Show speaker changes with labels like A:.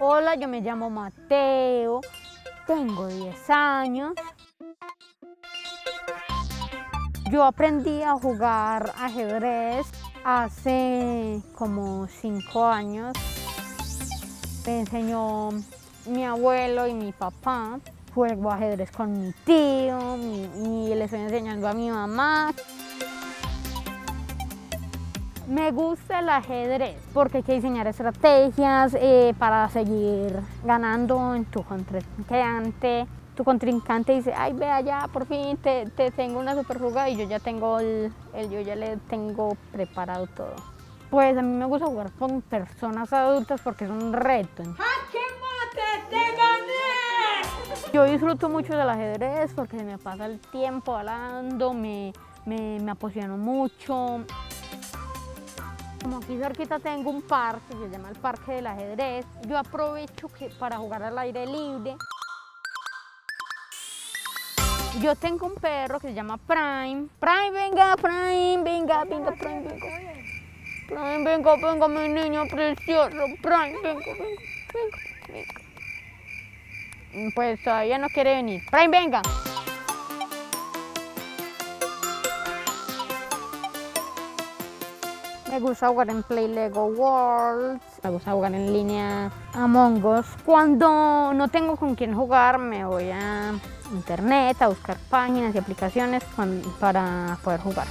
A: Hola, yo me llamo Mateo, tengo 10 años. Yo aprendí a jugar ajedrez hace como 5 años. Me enseñó mi abuelo y mi papá. Juego ajedrez con mi tío y le estoy enseñando a mi mamá. Me gusta el ajedrez porque hay que diseñar estrategias eh, para seguir ganando en tu contrincante. Tu contrincante dice, ay, vea ya, por fin te, tengo una super jugada y yo ya tengo el, yo ya le tengo preparado todo. Pues a mí me gusta jugar con personas adultas porque es un reto.
B: ¡Te gané!
A: Yo disfruto mucho del ajedrez porque me pasa el tiempo hablando, me, me, me apasiono mucho. Como aquí cerquita tengo un parque, se llama el Parque del Ajedrez, yo aprovecho que para jugar al aire libre. Yo tengo un perro que se llama Prime. Prime, venga, Prime, venga, venga, Prime, venga. Prime, venga, venga, mi niño precioso. Prime, venga, venga, venga, venga. Pues todavía no quiere venir. Prime, venga. Me gusta jugar en Play Lego Worlds, me gusta jugar en línea Among Us. Cuando no tengo con quién jugar, me voy a internet a buscar páginas y aplicaciones para poder jugar.